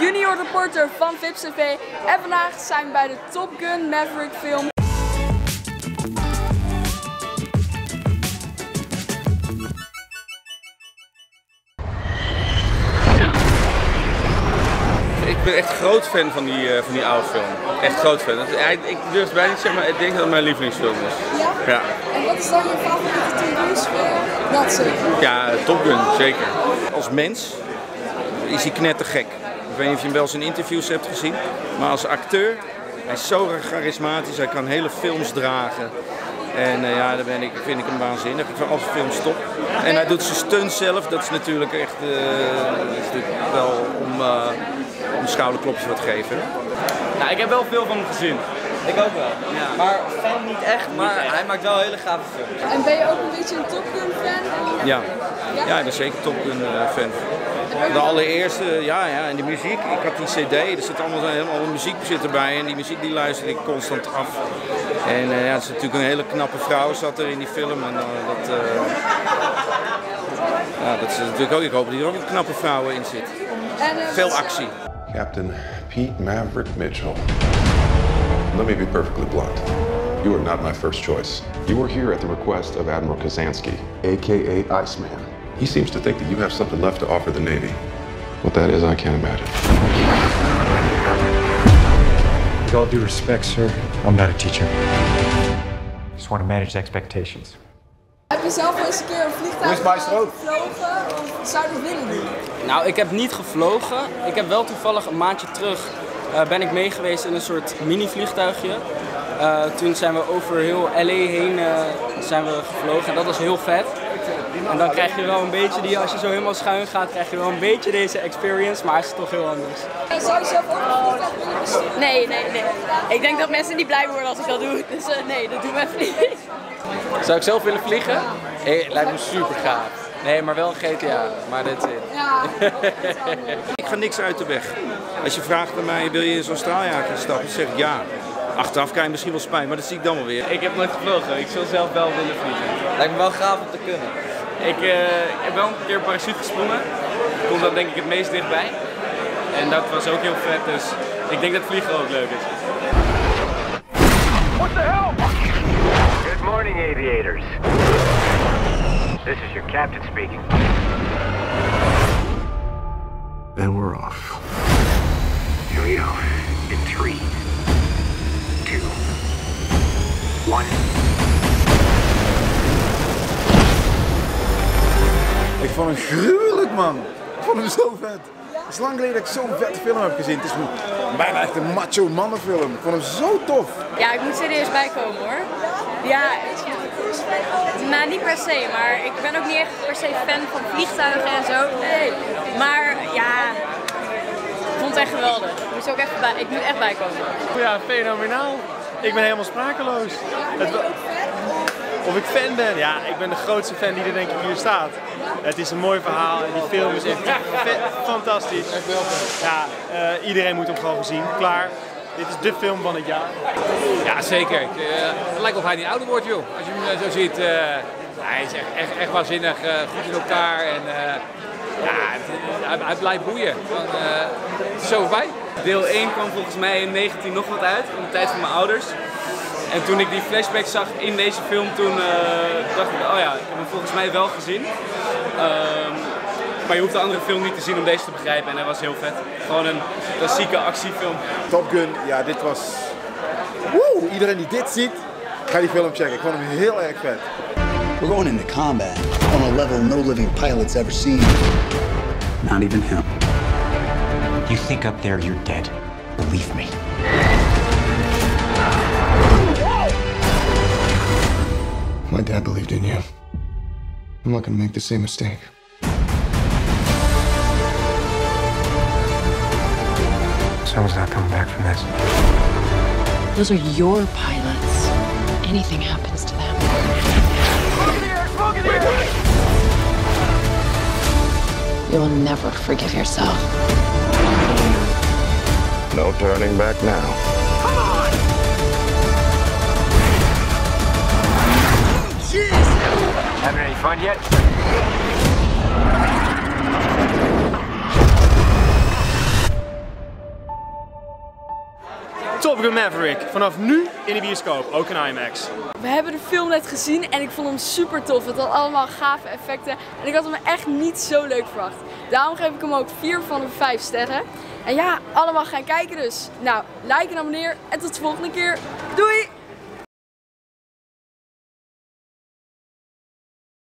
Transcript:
junior reporter van Vips TV en vandaag zijn we bij de Top Gun Maverick film. Ik ben echt groot fan van die, uh, van die oude film. Echt groot fan. ik durf bijna niet zeggen, maar ik denk dat het mijn lievelingsfilm is. Ja? ja. En wat is dan je favoriete Tom film? Dat zeker? Ja, Top Gun, zeker. Als mens is hij knettergek. Ik weet niet of je hem wel eens in interviews hebt gezien. Maar als acteur, hij is zo charismatisch. Hij kan hele films dragen. En uh, ja, daar ben ik, vind ik hem waanzinnig. Ik vind al zijn films top. En hij doet zijn stunt zelf. Dat is natuurlijk echt uh, is natuurlijk wel om, uh, om schouderklopjes wat te geven. Nou, ik heb wel veel van hem gezien. Ik ook wel. Ja. Maar fan niet echt, maar hij maakt wel hele gave films. En ben je ook een beetje een Top Gun fan? Ja, ja, ik ben zeker Top Gun fan. De allereerste, ja, ja, en die muziek. Ik had die cd, er zit allemaal helemaal muziek zit erbij en die muziek die luisterde ik constant af. En uh, ja, het is natuurlijk een hele knappe vrouw zat er in die film en uh, dat, uh, ja, dat is natuurlijk ook, ik hoop dat er ook een knappe vrouw in zit. Veel actie. Captain Pete Maverick Mitchell. Let me be perfectly blunt. You are not my first choice. You are here at the request of Admiral Kazansky, aka Iceman. He seems to think that you have something left to offer the Navy. What that is, I can't imagine. With all due respect, sir, I'm not a teacher. Just want to manage expectations. Heb je zelf eens een keer een vliegtuig gevlogen of zou je willen doen? Nou, ik heb niet gevlogen. Ik heb wel toevallig een maandje terug uh, ben ik meegeweest in een soort mini-vliegtuigje. Uh, toen zijn we over heel LA heen uh, zijn we gevlogen en dat was heel vet. En dan krijg je wel een beetje die, als je zo helemaal schuin gaat, krijg je wel een beetje deze experience, maar het is toch heel anders. En zou je zelf ook Nee, nee, nee. Ik denk dat mensen niet blij worden als ik dat doe. Dus uh, nee, dat doen we even niet. Zou ik zelf willen vliegen? Hey, lijkt me super gaaf. Nee, maar wel een GTA. Maar dit is Ja. ik ga niks uit de weg. Als je vraagt bij mij, wil je in zo'n straaljager stappen? Dan zeg ik ja. Achteraf kan je misschien wel spijt, maar dat zie ik dan wel weer. Ik heb nooit gevlogen. Ik zou zelf wel willen vliegen. Lijkt me wel gaaf om te kunnen. Ik, uh, ik heb wel een keer parachute gesprongen. Ik kon dat denk ik het meest dichtbij. En dat was ook heel vet, dus ik denk dat vliegen ook leuk is. What the hell? Good morning, aviators. This is your captain speaking. And we're off. Here we go. In 3, 2, 1. Vond hem gruwelijk, man. Ik vond hem zo vet. Het is lang geleden dat ik zo'n vette film heb gezien. Het is bijna echt een macho mannenfilm. Ik vond hem zo tof. Ja, ik moet serieus bijkomen hoor. Ja, nou niet per se, maar ik ben ook niet echt per se fan van vliegtuigen en zo. Nee. Maar ja, ik vond het echt geweldig. Ik moet, ook echt bij, ik moet echt bijkomen. Ja, fenomenaal. Ik ben helemaal sprakeloos. Het, of ik fan ben? Ja, ik ben de grootste fan die er denk ik hier staat. Het is een mooi verhaal en die film is echt fantastisch. Ja, uh, iedereen moet hem gewoon zien. Klaar. Dit is de film van het jaar. Ja, zeker. Uh, het lijkt of hij niet ouder wordt, joh. Als je hem zo ziet, uh, hij is echt, echt, echt waanzinnig, goed in elkaar. En, ja, hij, hij, blijft boeien. Van, het is zo voorbij. Deel 1 kwam volgens mij in 19 nog wat uit, in de tijd van mijn ouders. En toen ik die flashback zag in deze film, toen uh, dacht ik, oh ja, ik heb hem volgens mij wel gezien. Um, maar je hoeft de andere film niet te zien om deze te begrijpen en hij was heel vet. Gewoon een klassieke actiefilm. Top Gun, ja dit was... Woe! Iedereen die dit ziet, ga die film checken. Ik vond hem heel erg vet. We're going into combat on a level no living pilot's ever seen. Not even him. You think up there you're dead. Believe me. My dad believed in you. I'm not gonna make the same mistake. Someone's not coming back from this. Those are your pilots. Anything happens to them. You'll never forgive yourself. No turning back now. Having any fun yet? Top Gun Maverick. Vanaf nu in de bioscoop, ook in IMAX. We hebben de film net gezien en ik vond hem super tof. Het had allemaal gave effecten en ik had hem echt niet zo leuk verwacht. Daarom geef ik hem ook 4 van de 5 sterren. En ja, allemaal gaan kijken dus. Nou, like en abonneer en tot de volgende keer. Doei!